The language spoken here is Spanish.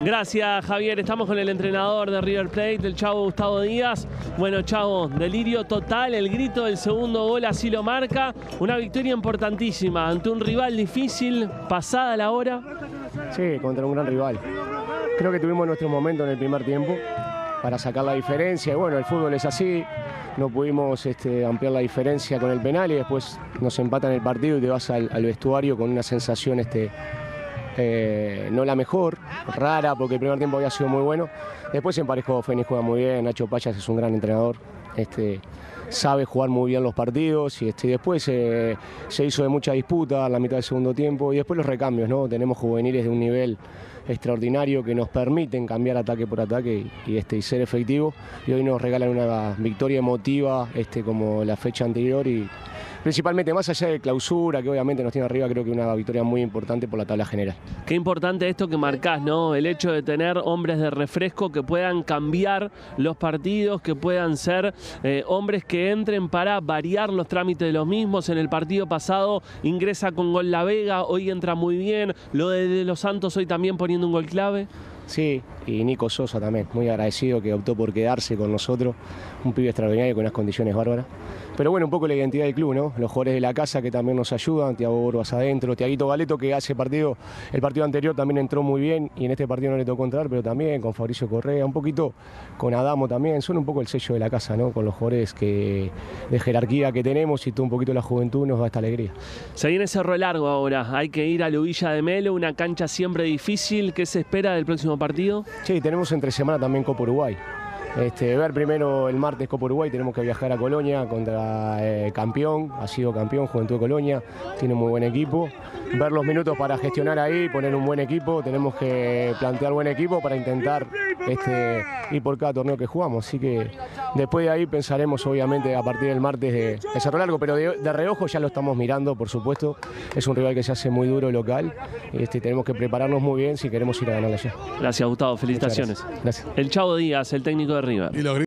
Gracias Javier, estamos con el entrenador de River Plate, el Chavo Gustavo Díaz. Bueno Chavo, delirio total, el grito del segundo gol así lo marca. Una victoria importantísima ante un rival difícil, pasada la hora. Sí, contra un gran rival. Creo que tuvimos nuestro momento en el primer tiempo para sacar la diferencia. Y bueno, el fútbol es así. No pudimos este, ampliar la diferencia con el penal y después nos empatan el partido y te vas al, al vestuario con una sensación este, eh, no la mejor, rara, porque el primer tiempo había sido muy bueno. Después se emparejó, Fénix juega muy bien, Nacho Payas es un gran entrenador, este, sabe jugar muy bien los partidos y este, después eh, se hizo de mucha disputa en la mitad del segundo tiempo y después los recambios, ¿no? Tenemos juveniles de un nivel extraordinario que nos permiten cambiar ataque por ataque y, y, este, y ser efectivos y hoy nos regalan una victoria emotiva este, como la fecha anterior y principalmente más allá de clausura, que obviamente nos tiene arriba, creo que una victoria muy importante por la tabla general. Qué importante esto que marcás, ¿no? El hecho de tener hombres de refresco que puedan cambiar los partidos, que puedan ser eh, hombres que entren para variar los trámites de los mismos. En el partido pasado ingresa con gol La Vega, hoy entra muy bien. Lo de, de Los Santos hoy también poniendo un gol clave. Sí, y Nico Sosa también, muy agradecido que optó por quedarse con nosotros, un pibe extraordinario con unas condiciones bárbaras. Pero bueno, un poco la identidad del club, ¿no? Los jugadores de la casa que también nos ayudan, Tiago Borbas adentro, Tiaguito Galeto que hace partido, el partido anterior también entró muy bien y en este partido no le tocó entrar, pero también con Fabricio Correa, un poquito con Adamo también, son un poco el sello de la casa, ¿no? Con los jugadores que, de jerarquía que tenemos y todo un poquito la juventud nos da esta alegría. Se viene Cerro Largo ahora, hay que ir a Lubilla de Melo, una cancha siempre difícil, ¿qué se espera del próximo partido? Sí, tenemos entre semana también Copa Uruguay. Este, ver primero el martes Copa Uruguay, tenemos que viajar a Colonia contra eh, campeón, ha sido campeón Juventud de Colonia, tiene muy buen equipo. Ver los minutos para gestionar ahí, poner un buen equipo, tenemos que plantear buen equipo para intentar este, ir por cada torneo que jugamos. Así que después de ahí pensaremos obviamente a partir del martes de, de Cerro Largo, pero de, de, reojo ya lo estamos mirando, por supuesto. Es un rival que se hace muy duro local y este, tenemos que prepararnos muy bien si queremos ir a ganar allá. Gracias Gustavo, felicitaciones. Gracias. Gracias. El Chavo Díaz, el técnico de River.